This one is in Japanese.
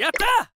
やった！